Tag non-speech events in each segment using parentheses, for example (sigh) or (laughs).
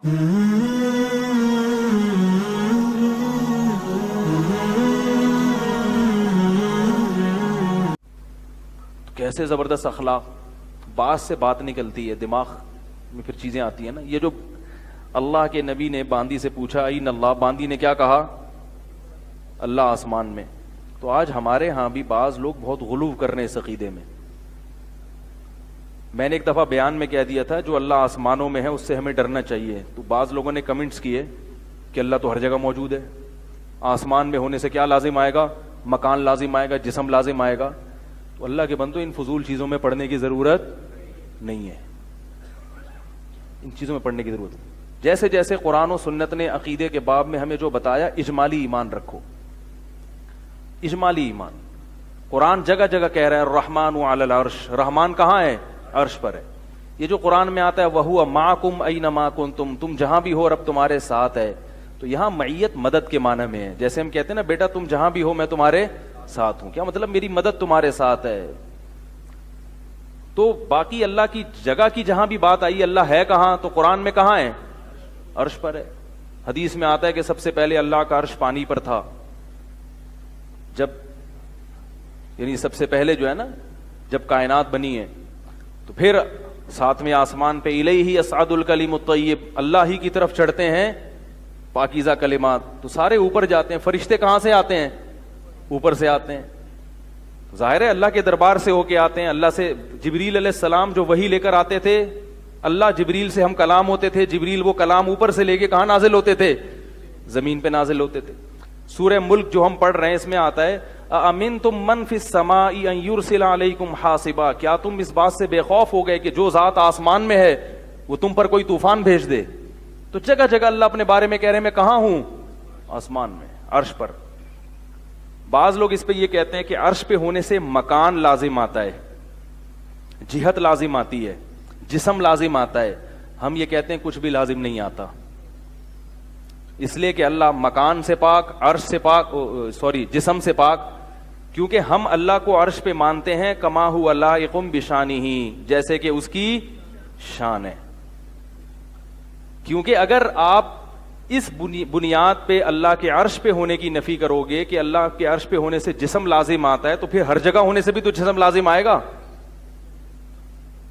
तो कैसे ज़बरदस्त अखलाक? बात से बात निकलती है, दिमाग में फिर चीज़ें आती है ना। ये जो अल्लाह के नबी ने बांदी से पूछा आई अल्लाह? बांदी ने क्या कहा? अल्लाह आसमान में। तो आज हमारे यहाँ भी बाज लोग बहुत गुलूव कर रहे हैं इस अकीदे में। मैंने एक दफ़ा बयान में कह दिया था, जो अल्लाह आसमानों में है, उससे हमें डरना चाहिए। तो बाज लोगों ने कमेंट्स किए कि अल्लाह तो हर जगह मौजूद है। आसमान में होने से क्या लाजिम आएगा? मकान लाजिम आएगा, जिसम लाजिम आएगा? तो अल्लाह के बंदो, इन फजूल चीज़ों में पढ़ने की ज़रूरत नहीं है। इन चीज़ों में पढ़ने की ज़रूरत जैसे जैसे कुरान और सुन्नत ने अकीदे के बाब में हमें जो बताया, इजमाली ईमान रखो। इजमाली ईमान। कुरान जगह जगह कह रहा है, रहमान अर्श। रहमान कहाँ है? अर्श पर है। ये जो कुरान में आता है वह माकुम आई नमाकुन तुम तुम जहाँ भी हो रब तुम्हारे साथ है। तो यहाँ मैयत मदद के माने में है। जैसे हम कहते हैं ना, बेटा तुम जहाँ भी हो, मैं तुम्हारे साथ हूँ। क्या मतलब मेरी मदद तुम्हारे साथ है? तो बाकी अल्लाह की जगह की जहाँ भी बात आई, अल्लाह है कहाँ तो कुरान में कहाँ है? अर्श पर है। हदीस में आता है कि सबसे पहले अल्लाह का अर्श पानी पर था। जब, यानी सबसे पहले जो है ना, जब कायनात बनी है तो फिर सातवें आसमान पे इले ही असादुल कलीम तय्यब अल्लाह ही की तरफ़ चढ़ते हैं, पाकिजा कलिमात। तो सारे ऊपर जाते हैं। फरिश्ते कहाँ से आते हैं? ऊपर से आते हैं। तो ज़ाहिर है, अल्लाह के दरबार से होके आते हैं। अल्लाह से जबरील सलाम जो वही लेकर आते थे, अल्लाह जबरील से हम कलाम होते थे। जबरील वो कलाम ऊपर से लेके कहा नाजिल होते थे? ज़मीन पे नाजिल होते थे। सूर्य मुल्क जो हम पढ़ रहे हैं, इसमें आता है अमिन तुम मन फिसमाकुम हासिबा। क्या तुम इस बात से बेखौफ हो गए कि जो जात आसमान में है, वो तुम पर कोई तूफ़ान भेज दे? तो जगह जगह अल्लाह अपने बारे में कह रहे हैं, मैं कहा हूँ? आसमान में, अर्श पर। बाज लोग इस पे ये कहते हैं कि अर्श पे होने से मकान लाजिम आता है, जिहत लाजिम आती है, जिसम लाजिम आता है। हम ये कहते हैं, कुछ भी लाजिम नहीं आता। इसलिए कि अल्लाह मकान से पाक, अर्श से पाक सॉरी, जिसम से पाक, क्योंकि हम अल्लाह को अर्श पे मानते हैं कमाहू अल्लाह बिशानी ही जैसे कि उसकी शान है। क्योंकि अगर आप इस बुनियाद पे अल्लाह के अर्श पे होने की नफी करोगे कि अल्लाह के अर्श पे होने से जिसम लाजिम आता है तो फिर हर जगह होने से भी तो जिसम लाजिम आएगा।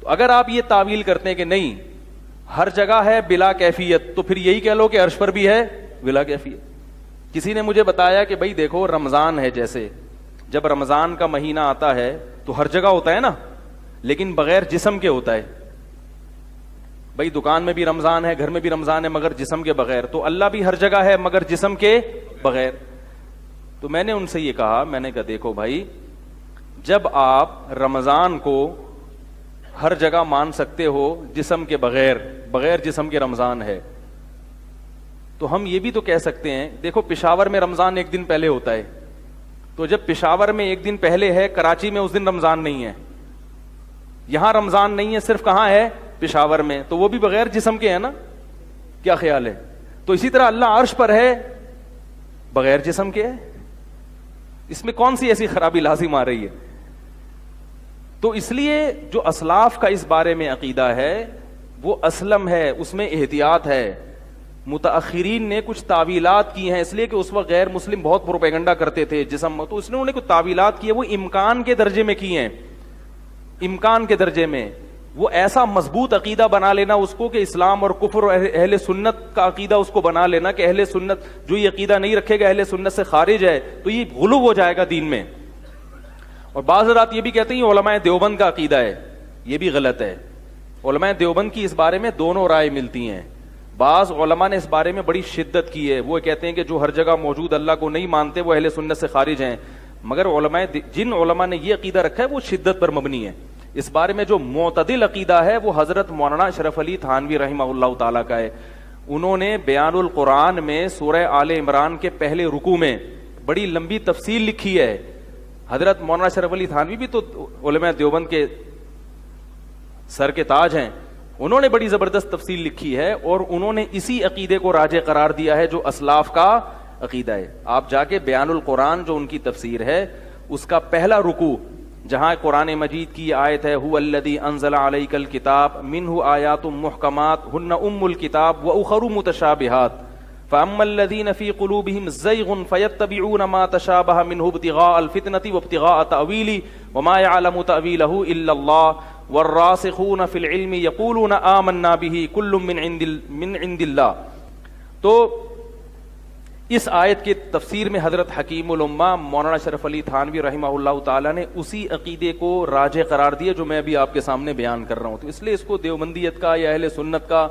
तो अगर आप ये तावील करते हैं कि नहीं हर जगह है बिला कैफियत। तो फिर यही कह लो कि अर्श पर भी है, बिला कैफियत। किसी ने मुझे बताया कि भाई देखो, रमज़ान है जैसे। जब रमज़ान का महीना आता है तो हर जगह होता है ना, लेकिन बगैर जिसम के होता है। भाई दुकान में भी रमज़ान है, घर में भी रमज़ान है, मगर जिसम के बगैर। तो अल्लाह भी हर जगह है, मगर जिसम के बगैर। तो मैंने उनसे ये कहा, मैंने कहा, देखो भाई, जब आप रमज़ान को हर जगह मान सकते हो जिसम के बगैर बगैर जिसम के रमज़ान है। तो हम ये भी तो कह सकते हैं, देखो पिशावर में रमज़ान एक दिन पहले होता है। तो जब पिशावर में एक दिन पहले है, कराची में उस दिन रमज़ान नहीं है। यहाँ रमज़ान नहीं है, सिर्फ़ कहाँ है? पिशावर में। तो वो भी बगैर जिसम के है ना? क्या ख्याल है? तो इसी तरह अल्लाह अर्श पर है, बगैर जिसम के है। इसमें कौन सी ऐसी खराबी लाजिम आ रही है? तो इसलिए जो असलाफ का इस बारे में अकीदा है, वो असलम है, उसमें एहतियात है। मुतरीन ने कुछ तावीलात की हैं, इसलिए कि उस वक्त गैर मुस्लिम बहुत प्रोपेगंडा करते थे। जिसम तो इसने उन्होंने कुछ तावीलात की है वो इम्कान के दर्जे में की हैं। इम्कान के दर्जे में। वो ऐसा मज़बूत अकीदा बना लेना उसको कि इस्लाम और कुफर अहले सुन्नत का अकीदा उसको बना लेना कि अहले सुन्नत, जो ये अकीदा नहीं रखेगा, अहले सुन्नत से खारिज है तो ये गुलूब हो जाएगा दीन में। और बाज रात ये भी कहते हैं ओलमाए देवबंद का अकीदा है। ये भी गलत है। ओलमाए देवबंद की इस बारे में दोनों राय मिलती हैं। बाज ओलमा ने इस बारे में बड़ी शिद्दत की है। वो कहते हैं कि जो हर जगह मौजूद अल्लाह को नहीं मानते, वो अहले सुन्नत से खारिज हैं। मगर ओलमाए जिन ओलमा ने ये अकीदा रखा है, वो शिद्दत पर मबनी है। इस बारे में जो मोतदिल अकीदा है, वो हज़रत मौलाना शरफ अली थानवी रही तला का है। उन्होंने बयानुल कुरान में सूरह आल इमरान के पहले रुकू में बड़ी लंबी तफसील लिखी है। हज़रत मौलाना शरफ अली थानवी भी तो उलमा देवबंद के सर के ताज हैं। उन्होंने बड़ी ज़बरदस्त तफसील लिखी है और उन्होंने इसी अकीदे को राज करार दिया है जो असलाफ का अकीदा है। आप जाके बयानुल कुरान जो उनकी तफसीर है, उसका पहला रुकू, जहाँ कुरान मजीद की आयत है हुल्लदी अनजला अलैकल किताब, मिनहु आयातुम मुहकमात, हन्ना उम्मुल किताब, व उखरु मुतशाबिहात। फ़अम्मल्लज़ीन फ़ी क़ुलूबिहिम ज़ैग़ुन फ़यत्तबिऊन मा तशाबह मिनहु इब्तिगाअल फ़ितनति व इब्तिगाअ तअवीली व मा यअलमु तअवीलहु इल्लल्लाह वर्रासिखून फ़िल यक़ूलून आमन्ना बिही कुल्लुम मिन इंदिल मिन इंदिल्लाह तो इस आयत के तफसीर में हज़रत हकीमुलम्मा मौलाना शरफ अली थानवी रही ताला ने उसी अकीदे को राज करार दिया जो मैं अभी आपके सामने बयान कर रहा हूँ। तो इसलिए इसको देवबंदियत का या अहल सुन्नत का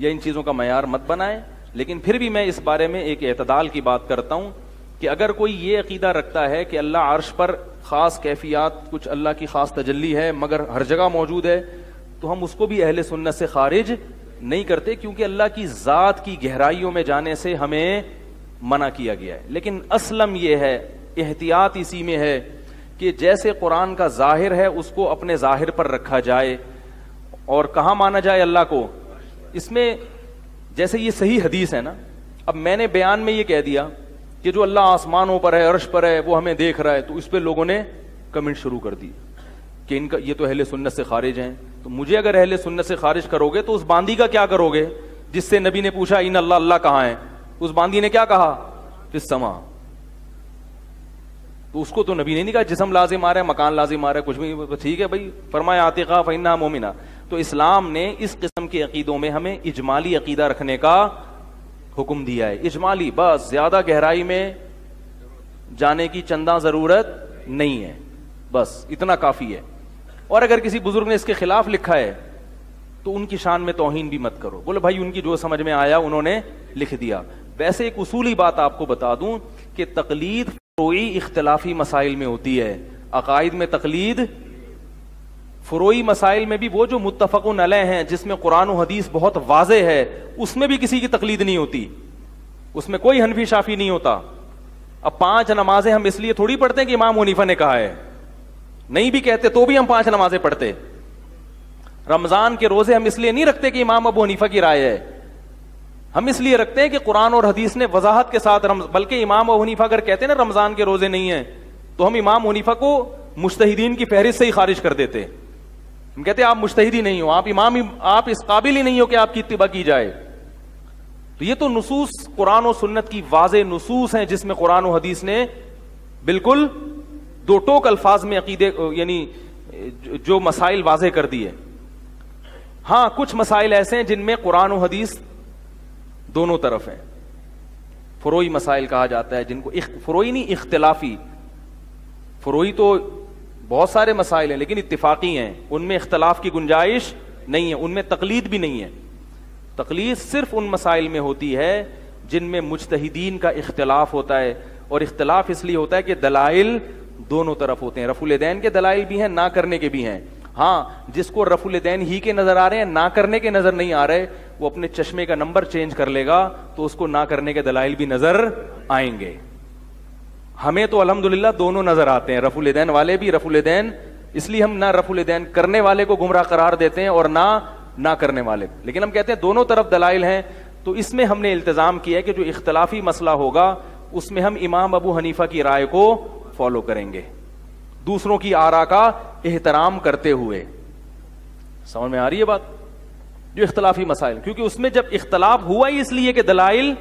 या इन चीज़ों का मैार मत बनाए। लेकिन फिर भी मैं इस बारे में एक एतदाल की बात करता हूँ कि अगर कोई ये अकीदा रखता है कि अल्लाह अर्श पर ख़ास कैफियत, कुछ अल्लाह की ख़ास तजल्ली है, मगर हर जगह मौजूद है तो हम उसको भी अहल सुन्नत से खारिज नहीं करते, क्योंकि अल्लाह की ज़ात की गहराइयों में जाने से हमें मना किया गया है। लेकिन असलम यह है, एहतियात इसी में है कि जैसे कुरान का ज़ाहिर है, उसको अपने ज़ाहिर पर रखा जाए। और कहा माना जाए अल्लाह को? इसमें जैसे ये सही हदीस है ना, अब मैंने बयान में ये कह दिया कि जो अल्लाह आसमानों पर है, अर्श पर है, वो हमें देख रहा है तो इस पर लोगों ने कमेंट शुरू कर दी कि इनका, ये तो अहले सुन्नत से खारिज हैं। तो मुझे अगर अहले सुन्नत से खारिज करोगे तो उस बांदी का क्या करोगे, जिससे नबी ने पूछा इन अल्लाह अल्लाह कहाँ है? उस बांदी ने क्या कहा? फिर समा. तो उसको तो नबी ने नहीं कहा, जिसम लाजिम आ रहा है, मकान लाजिम आ रहा है, कुछ भी, ठीक है भाई, फरमाया आतिका फ़ैना मोमिना। तो इस्लाम ने इस किस्म के अकीदों में हमें इजमाली अकीदा रखने का हुक्म दिया है। इजमाली, बस, ज़्यादा गहराई में जाने की चंदा ज़रूरत नहीं है। बस, इतना काफ़ी है। और अगर किसी बुज़ुर्ग ने इसके खिलाफ लिखा है तो उनकी शान में तोहिन भी मत करो। बोले, भाई, उनकी जो समझ में आया, उन्होंने लिख दिया। वैसे एक उसूली बात आपको बता दूँ कि तकलीद फ्रोई इख्तलाफी मसाइल में होती है। अकायद में तकलीद फ्रोई मसाइल में भी वो जो मुतफ़ नले हैं, जिसमें कुरान हदीस बहुत वाजे है, उसमें भी किसी की तकलीद नहीं होती। उसमें कोई हनफी शाफी नहीं होता। अब पाँच नमाजें हम इसलिए थोड़ी पढ़ते हैं कि इमाम मुनीफा ने कहा है। नहीं भी कहते तो भी हम पाँच नमाजें पढ़ते। रमज़ान के रोज़े हम इसलिए नहीं रखते कि इमाम अबू हनीफा की राय है। हम इसलिए रखते हैं कि कुरान और हदीस ने वजाहत के साथ बल्कि इमाम अबू हनीफा अगर कहते हैं ना रमज़ान के रोज़े नहीं है तो हम इमाम हनीफा को मुश्तहिदीन की फहरिस्त से ही खारिज कर देते। हम कहते हैं, आप मुश्तहिदी नहीं हो, आप इमाम आप इस काबिल ही नहीं हो कि आपकी इतबा की जाए। तो ये तो नसूस कुरान और सुन्नत की वाज नसूस हैं जिसमें कुरान और हदीस ने बिल्कुल दो टोक अल्फाज में अकीदे, यानी जो मसाइल वाजे कर दिए। हाँ कुछ मसाइल ऐसे हैं जिनमें कुरान और हदीस दोनों तरफ़ है। फरोई मसाइल कहा जाता है, जिनको फरोई नहीं, इख्तलाफी। फरोई तो बहुत सारे मसाइल हैं, लेकिन इतफाकी हैं। उनमें इख्तलाफ की गुंजाइश नहीं है, उनमें तकलीद भी नहीं है। तकलीद सिर्फ़ उन मसाइल में होती है जिनमें मुजतहीदीन का इख्तलाफ होता है, और इख्तलाफ इसलिए होता है कि दलाइल दोनों तरफ़ होते हैं। रफुल दैन के दलाइल भी हैं, ना करने के भी हैं। हाँ जिसको रफुल दैन ही के नज़र आ रहे हैं, ना करने के नज़र नहीं आ रहे, वो अपने चश्मे का नंबर चेंज कर लेगा तो उसको ना करने के दलाइल भी नज़र आएँगे। हमें तो अल्हम्दुलिल्लाह दोनों नज़र आते हैं, रफुल दैन वाले भी, रफुल दैन। इसलिए हम ना रफुल दैन करने वाले को गुमराह करार देते हैं और ना ना करने वाले। लेकिन हम कहते हैं दोनों तरफ़ दलाइल हैं तो इसमें हमने इल्तजाम किया है कि जो इख्तलाफी मसला होगा, उसमें हम इमाम अबू हनीफा की राय को फॉलो करेंगे। दूसरों की आरा का एहतराम करते हुए। समझ में आ रही है बात? जो इख्तलाफी मसाइल, क्योंकि उसमें जब इख्तलाफ हुआ ही इसलिए कि दलाइल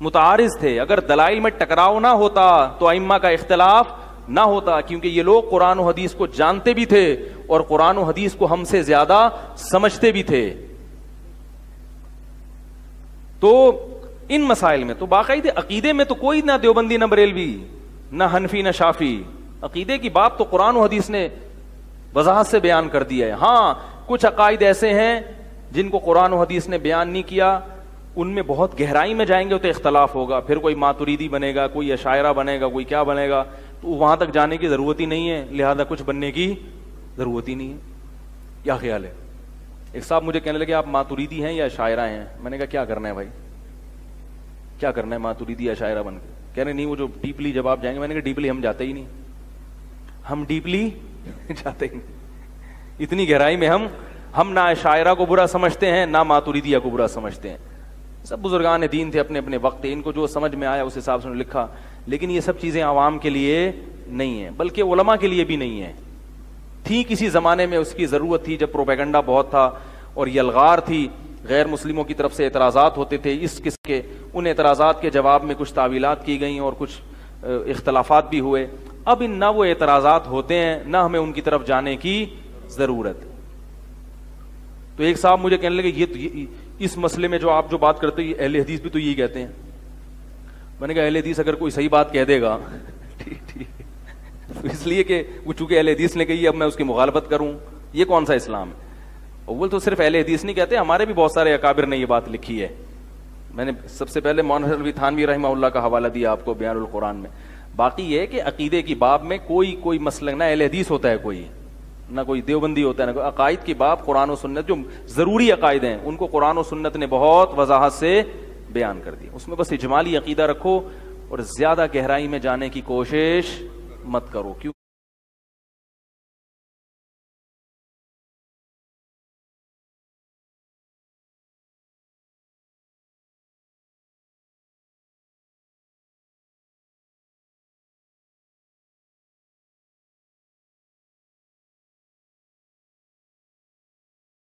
मुतारिज थे। अगर दलाइल में टकराव ना होता तो अम्मा का इख्तलाफ ना होता, क्योंकि ये लोग कुरान हदीस को जानते भी थे और कुरान हदीस को हमसे ज़्यादा समझते भी थे। तो इन मसाइल में तो बाकायदे अकीदे में तो कोई ना देवबंदी, न बरेलवी, न हनफी, न शाफी। अकीदे की बात तो कुरान हदीस ने वजाहत से बयान कर दिया है। हाँ कुछ अकायद ऐसे हैं जिनको कुरान हदीस ने बयान नहीं किया। उनमें बहुत गहराई में जाएँगे तो इख्तलाफ होगा। फिर कोई मातुरीदी बनेगा, कोई अशायरा बनेगा, कोई क्या बनेगा तो वहाँ तक जाने की ज़रूरत ही नहीं है। लिहाजा कुछ बनने की ज़रूरत ही नहीं है। क्या ख्याल है? एक साहब मुझे कहने लगे, आप मातुरीदी हैं या शायरा हैं? मैंने कहा, क्या करना है भाई? क्या करना है मातुरीदी या शायरा बन के? कह रहे, नहीं, वो जो डीपली जब आप जाएँगे, मैंने कहा, डीपली हम जाते ही नहीं। हम डीपली (laughs) जाते ही नहीं। इतनी गहराई में हम हम ना शायरा को बुरा समझते हैं, ना मातुरीदिया को बुरा समझते हैं। सब बुजुर्गान दीन थे अपने अपने वक्त इनको जो समझ में आया उस हिसाब से लिखा। लेकिन ये सब चीज़ें आवाम के लिए नहीं है बल्कि उलमा के लिए भी नहीं है। थी किसी ज़माने में उसकी ज़रूरत थी जब प्रोपेगंडा बहुत था और यलगार थी गैर मुस्लिमों की तरफ़ से एतराज़ात होते थे इस किस के उन एतराज़ात के जवाब में कुछ तावीलात की गई और कुछ इख्तलाफात भी हुए। अब इन ना वो एतराज़ात होते हैं ना हमें उनकी तरफ़ जाने की ज़रूरत। तो एक साहब मुझे कहने लगे ये, तो, ये इस मसले में जो आप जो बात करते हैं अहल हदीस भी तो यही कहते हैं। मैंने कहा, अहल हदीस अगर कोई सही बात कह देगा। (laughs) ठीक ठीक। तो इसलिए कि वो चूँकि अहल हदीस ने कही, अब मैं उसकी मुखालफत करूँ। ये कौन सा इस्लाम है? अव्वल तो सिर्फ़ अहल हदीस नहीं कहते, हमारे भी बहुत सारे अकाबिर ने ये बात लिखी है। मैंने सबसे पहले मोहनवी थानवी रहमा का हवाला दिया आपको बयान कुरान में। बाकी ये कि अकीदे की बाब में कोई कोई मसल ना अहल हदीस होता है कोई। ना कोई देवबंदी होता है, ना कोई अकायद की बाप कुरान और सुन्नत, जो ज़रूरी अकायद हैं, उनको कुरान और सुन्नत ने बहुत वजाहत से बयान कर दिया। उसमें बस इजमाली अकीदा रखो और ज़्यादा गहराई में जाने की कोशिश मत करो। क्यों?